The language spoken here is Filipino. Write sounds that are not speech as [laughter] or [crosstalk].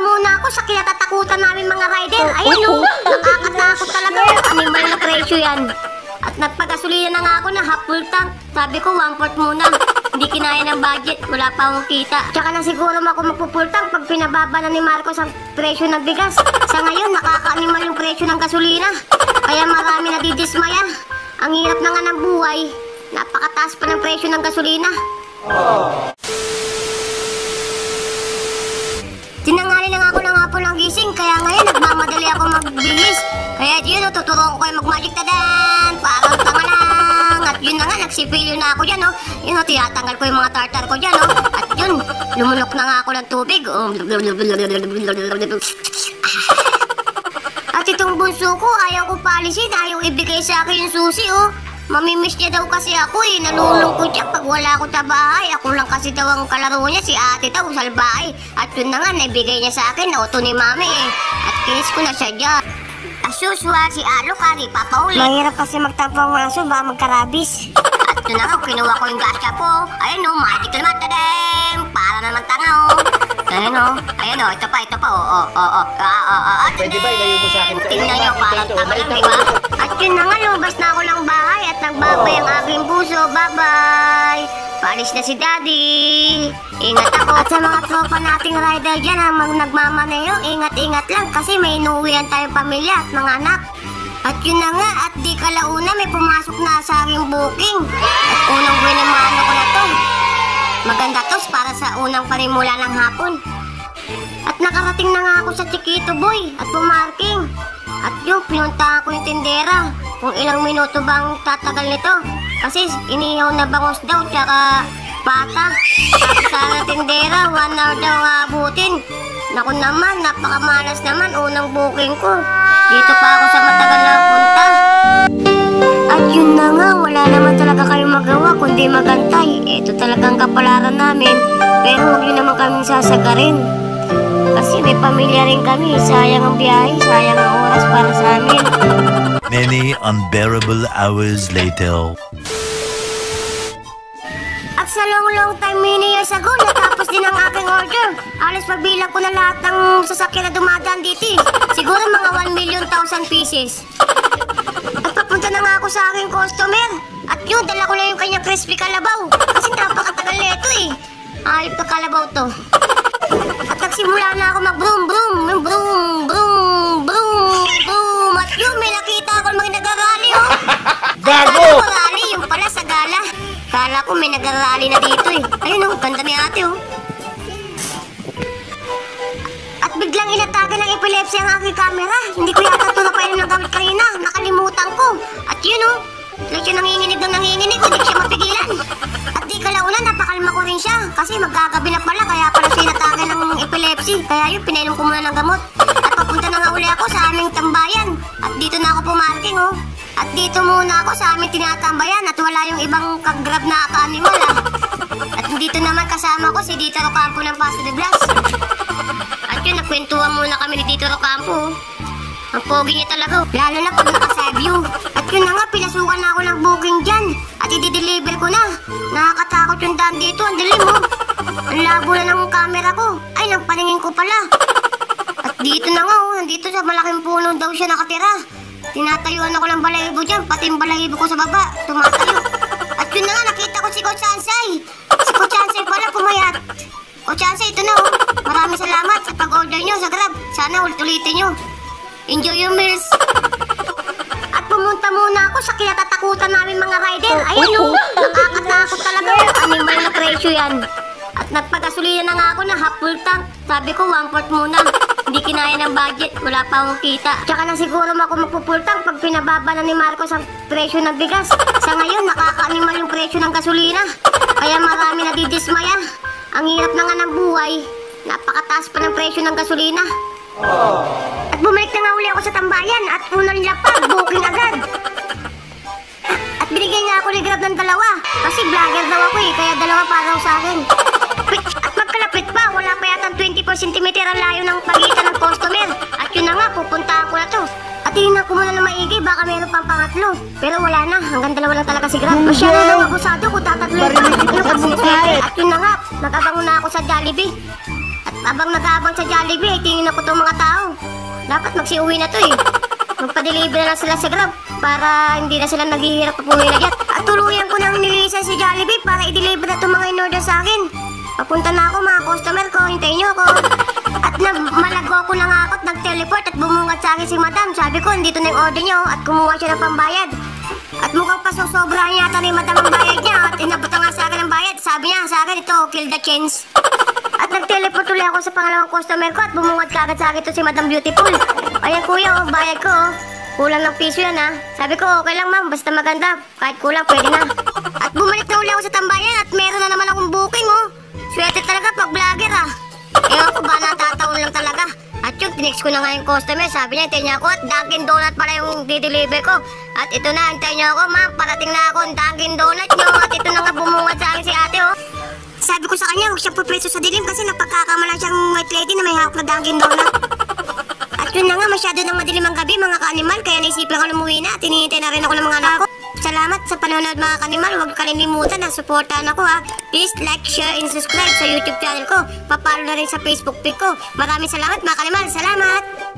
muna ako sa kinatatakutan namin mga rider. Ayan o, nakakatakot talaga. Animal na presyo yan. At nagpagasolina na nga ako na half full tank. Sabi ko, one fourth muna. Hindi kinaya ng budget, wala pa akong kita. Tsaka na siguro ako magpupul tank pag pinababa na ni Marcos ang presyo ng bigas. Sa ngayon, nakaka-animal yung presyo ng gasolina. Kaya marami na didismaya. Ang hirap na nga ng buhay. Napakataas pa ng presyo ng gasolina. Tinangali nagmamadali ako magbihis. Kaya yun, tuturuan ko kayo mag-magic tadan, parang tanga lang. At yun na nga, nagsipilyo na ako dyan, oh. Yun, oh, tinatanggal ko yung mga tartar ko dyan, oh. At yun, lumunok na nga ako ng tubig. Oh. [laughs] At itong bunso ko, ayaw ko paalisin, ayaw ibigay sa akin yung susi, oh. Mamimiss niya daw kasi ako eh. Nalulungkot siya pag wala ako sa bahay. Ako lang kasi daw ang kalaro niya, si ate daw, salbahay. At yun na nga, naibigay niya sa akin, auto ni mami eh. At kinis ko na siya dyan. As usual, si Alo ka, di papauli. Mahirap kasi magtampo ang aso, baka magkarabis. At yun na nga, kinuha ko yung gasya po. Ayun o, magic naman, tadem! Para naman tanga o. Ayun o, ayun o, ito pa, ito pa, o, o, o, o, ah, ah, ah, ah, Pwede ba ilayo mo sa akin? ito? Tingnan nyo, Ito, parang ito, tanga yun na nga, lumabas na ako ng bahay at nagbabay ang aking puso. Bye-bye! Paalis na si Daddy. Ingat ako. At sa mga tropa nating rider dyan ang mag nagmamaneho, ingat-ingat lang kasi may inuwian tayong pamilya at mga anak. At yun na nga, at di kalauna may pumasok na sa aking booking. At unang winamano ko na to. Maganda tos para sa unang panimula ng hapon. At nakarating na nga ako sa Chiquito Boy at pumarking. At yung pinunta ko yung tindera kung ilang minuto bang tatagal nito. Kasi inihaw na bangos daw tsaka pata. Sabi sa tindera, one hour daw abutin. Naku naman, napakamalas naman unang booking ko. Dito pa ako sa matagal na punta. At yun na nga, wala naman talaga kayong magawa kundi magantay. Ito talagang kapalaran namin. Pero huwag nyo naman kaming sasagarin. Kasi may pamilya rin kami. Sayang ang biyahe, sayang ang oras para sa amin. Many unbearable hours later. At sa long long time many years ago, natapos din ang aking order. Alas pagbilang ko na lahat ng sasakyan na dumadaan dito. eh. Siguro mga 1 million thousand pieces. At papunta na nga ako sa aking customer. At yun, dala ko na yung kanyang crispy kalabaw. Kasi napakatagal na ito eh. Ayop na kalabaw to. At nagsimula na ako mag-broom, broom, broom, broom, broom, broom. At yun, may nakita ako mga nagarali oh. Gago! Ko rally, yung pala sa gala. Kala ko may nagarali na dito eh. Ayun oh, ganda ni ate oh. At biglang inatake ng epilepsy ang aking camera. Hindi ko yata ito napainom ng gamit kanina. Nakalimutan ko. At yun oh, like siya nanginginig ng nanginginig. Hindi siya mapigilan. At di kalauna, napakalma ko rin siya. Kasi magkagabi Kaya yun, pinainom ko muna ng gamot. At papunta na nga uli ako sa aming tambayan. At dito na ako pumarking oh. At dito muna ako sa aming tinatambayan at wala yung ibang kagrab na ka-animal ah. At dito naman kasama ko si Dito Rocampo ng Paso de Blas. At yun, nagkwentuhan muna kami ni Tito Rocampo. Ang pogi niya talaga. Lalo na pag view. At yun na nga, pinasukan na ako ng booking dyan. At i-deliver ko na. Nakakatakot yung daan dito. Ang dilim mo. Ang labo na ng camera ko. Ay, nang paningin ko pala. At dito na nga, oh, nandito sa malaking puno daw siya nakatira. Tinatayuan ako ng balahibo dyan, pati yung balahibo ko sa baba, tumatayo. At yun na nga, nakita ko si Coach Ansay. Si Coach Ansay pala pumayat. Coach Ansay, ito na oh. Maraming salamat sa pag-order nyo sa Grab. Sana ulit-ulitin nyo. Enjoy your meals. At pumunta muna ako sa kinatatakutan namin mga rider. Ayan oh, nakakatakot talaga. Animal na presyo yan. At nagpagasolina na nga ako na half full tank. Sabi ko, one fourth muna. [laughs] Hindi kinaya ng budget, wala pa akong kita. Tsaka na siguro ako magpupull tank pag pinababa na ni Marcos ang presyo ng bigas. Sa ngayon, nakaka-animal yung presyo ng gasolina. Kaya marami na didismaya. Ang hirap na nga ng buhay. Napakataas pa ng presyo ng gasolina. At bumalik na nga uli ako sa tambayan at unang lapag, booking agad. At binigyan niya ako ni Grab ng dalawa. Kasi vlogger daw ako eh, kaya dalawa para sa akin. Cm ang layo ng pagitan ng customer. At yun na nga, pupuntahan ko na to. At tingnan ko muna na maigi, baka meron pang pangatlo. Pero wala na, hanggang dalawa lang talaga si Grab. Masyado nang abusado kung tatatlo pa. Ano kasi At yun na nga, nag-abangon na ako sa Jollibee. At Habang nag-aabang sa Jollibee, ay tingin ako itong mga tao. Dapat magsiuwi na to eh. Magpa-deliver na lang sila sa Grab para hindi na sila naghihirap pa pumila dyan. At tuluyan ko nang nililisan si Jollibee para i-deliver na itong mga in-order sa akin. Papunta na ako mga customer ko, hintayin niyo ako. At nag malago ako at nag-teleport at bumungad sa akin si madam. Sabi ko, dito na yung order niyo at kumuha siya ng pambayad. At mukhang pasosobrahan yata ni madam ang bayad niya at inabot na nga sa akin ang bayad. Sabi niya sa akin, ito, kill the chance. At nag-teleport ulit ako sa pangalawang customer ko at bumungad kagad sa akin to si Madam Beautiful. Ayan kuya, oh, bayad ko. oh. Kulang ng piso yan ha. Sabi ko, okay lang ma'am, basta maganda. Kahit kulang, pwede na. At bumalik na uli ako sa tambayan at Tinext ko na nga yung customer. Sabi niya, hintayin niya ako at Dunkin Donut pala yung di-deliver ko. At ito na, hintayin niyo ako ma'am. Parating na ako ang Dunkin Donut niyo. At ito na nga bumungad sa akin si ate oh. Sabi ko sa kanya, huwag siya pupreso sa dilim kasi napagkakamala siyang white lady na may hawak na Dunkin Donut. At yun na nga, masyado nang madilim ang gabi mga ka-animal, kaya naisipan ko lumuwi na at hinihintay na rin ako ng mga anak ko. Salamat sa panonood mga ka-animal, huwag kalilimutan na supportahan ako ha. Please like, share, and subscribe sa YouTube channel ko. Papalo na rin sa Facebook page ko. Maraming salamat mga ka-animal, salamat!